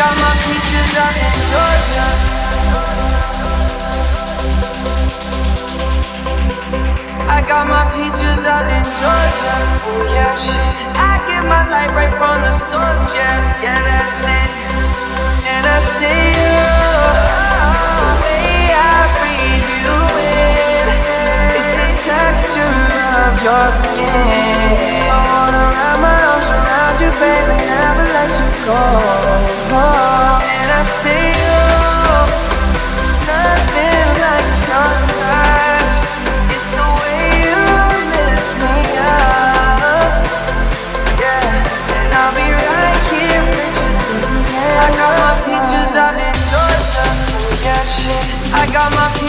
got my peaches out in Georgia. I got my peaches out in Georgia. Yeah, shit. I get my light right from the source. Yeah, yeah, that's it. And I see you. The way I breathe you in. It's the texture of your skin. I wanna wrap my arms around you, baby, never let you go. And I you. It's nothing like your touch. It's the way you lift me up. Yeah, and I'll be right here with you till the end. I got my out in Georgia. Yeah, shit. I got my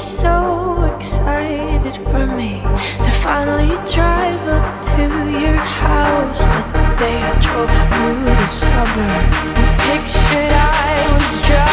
so excited for me to finally drive up to your house. But today I drove through the suburb and pictured I was driving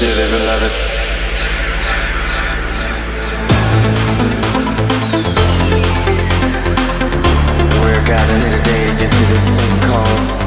dearly beloved. gathered here today to get to this thing called